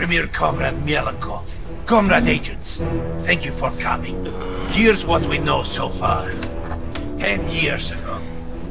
Premier Comrade Mielikov. Comrade agents, thank you for coming. Here's what we know so far. Ten years ago,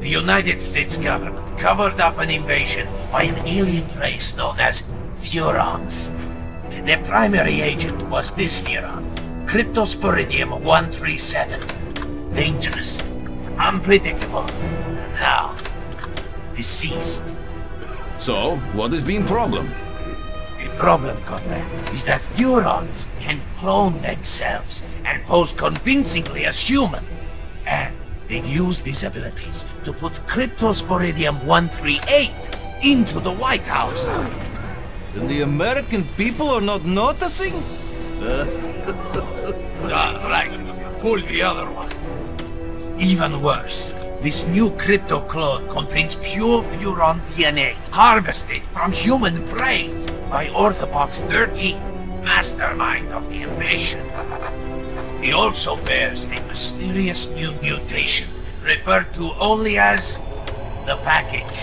the United States government covered up an invasion by an alien race known as Furons. Their primary agent was this Furon, Cryptosporidium 137. Dangerous, unpredictable, now deceased. So, what has been problem? The problem, Comrade, is that Furons can clone themselves and pose convincingly as human. And they've used these abilities to put Cryptosporidium 138 into the White House. And the American people are not noticing? Ah, right. Pull the other one. Even worse, this new crypto clone contains pure Furon DNA harvested from human brains by Orthopox 13, mastermind of the invasion. He also bears a mysterious new mutation referred to only as the package.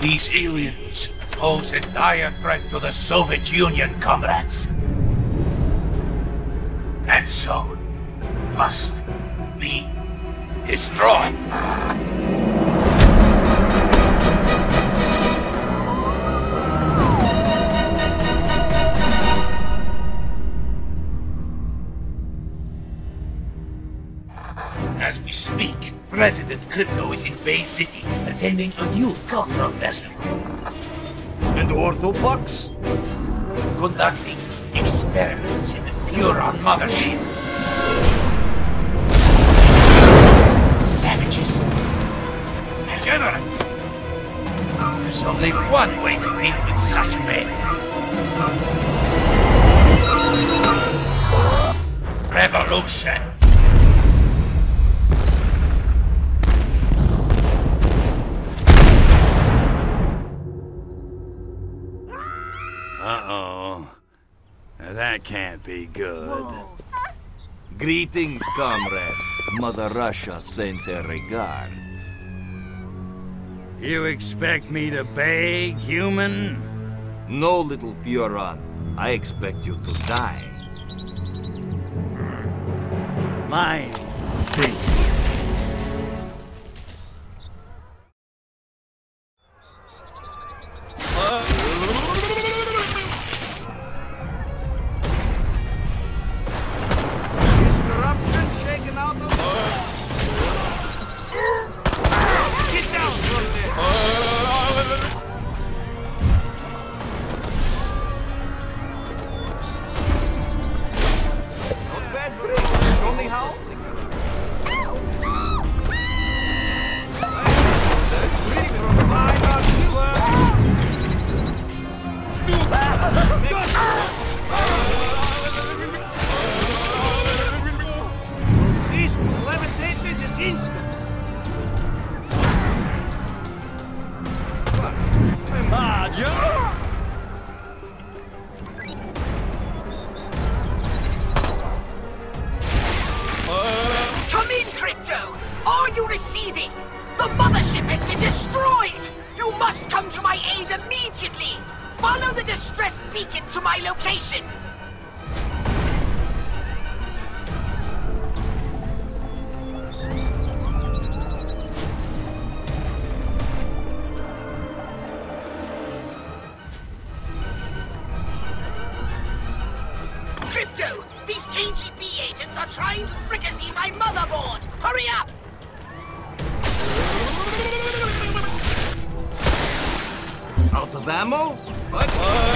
These aliens pose a dire threat to the Soviet Union, comrades. And so, must be destroyed. As we speak, President Crypto is in Bay City attending a youth cultural festival, And Orthopox? conducting experiments in the Furon mothership. Degenerates. There's only one way to deal with such men. Revolution. Uh-oh. That can't be good. Greetings, comrade. Mother Russia sends her regards. You expect me to beg, human? No, little Furon. I expect you to die. Mine's receiving? The mothership has been destroyed! You must come to my aid immediately! Follow the distress beacon to my location! Ammo?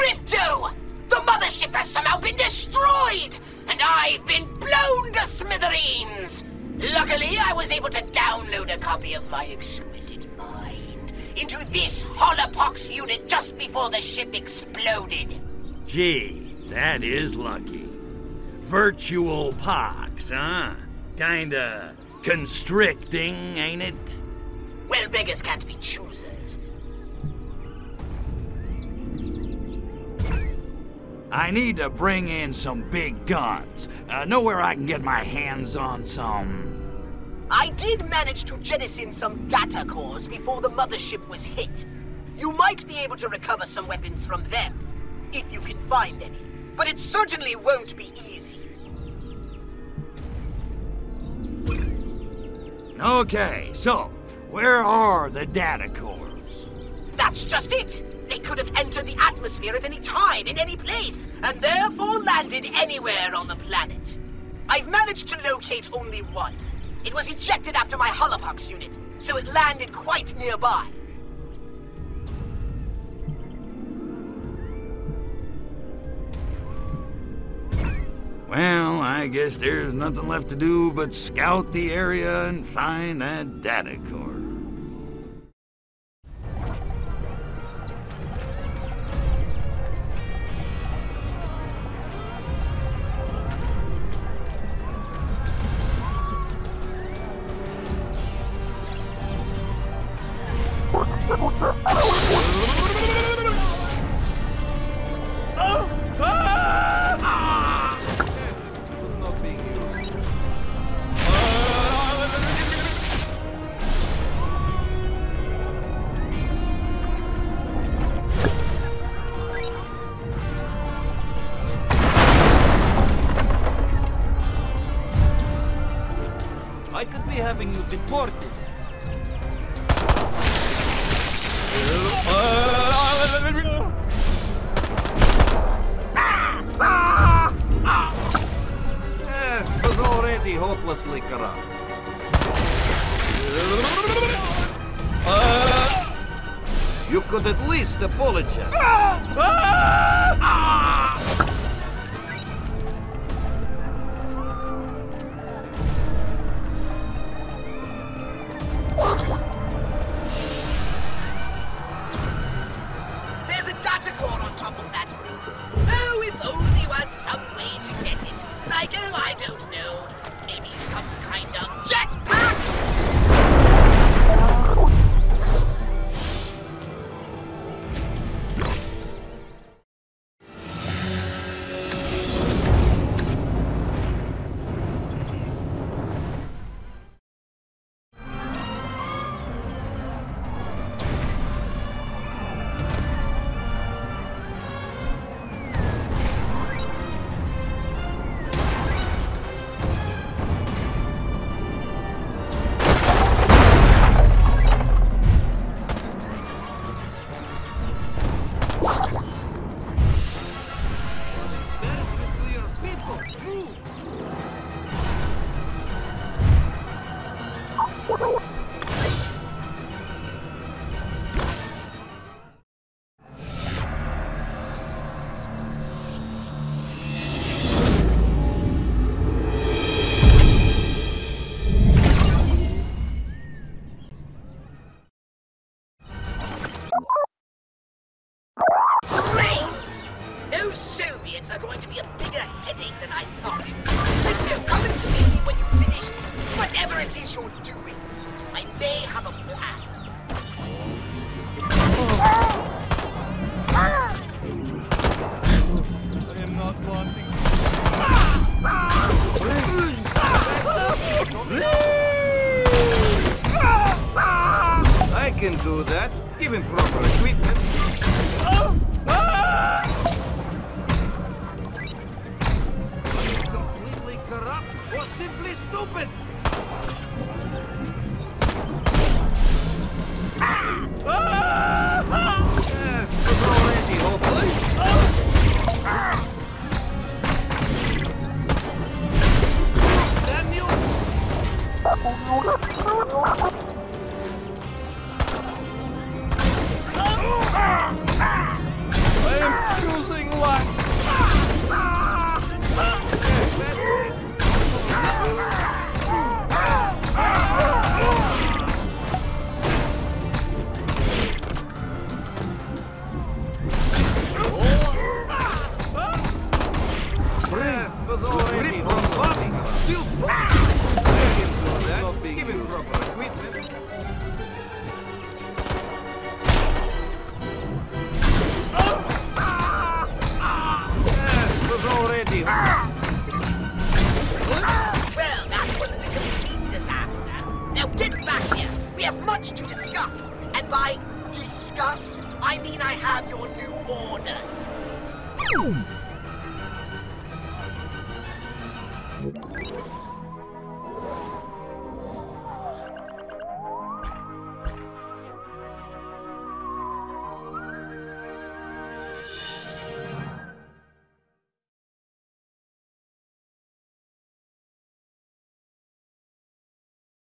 Crypto! The mothership has somehow been destroyed! And I've been blown to smithereens! Luckily, I was able to download a copy of my exquisite mind into this Holopox unit just before the ship exploded. Gee, that is lucky. Virtual pox, huh? Kinda constricting, ain't it? Well, beggars can't be choosers. I need to bring in some big guns. Uh, know where I can get my hands on some. I did manage to jettison some data cores before the mothership was hit. You might be able to recover some weapons from them, if you can find any. But it certainly won't be easy. Okay, so where are the data cores? That's just it! They could have entered the atmosphere at any time, in any place, and therefore landed anywhere on the planet. I've managed to locate only one. It was ejected after my Holopox unit, so it landed quite nearby. Well, I guess there's nothing left to do but scout the area and find that data core. Having you deported. Eh, was already hopelessly corrupt. You could at least apologize. I thought. But no, come and see me when you've finished whatever it is you're doing. I may have a plan. I am not wanting. I can do that. Give him proper equipment. Stupid? Boom!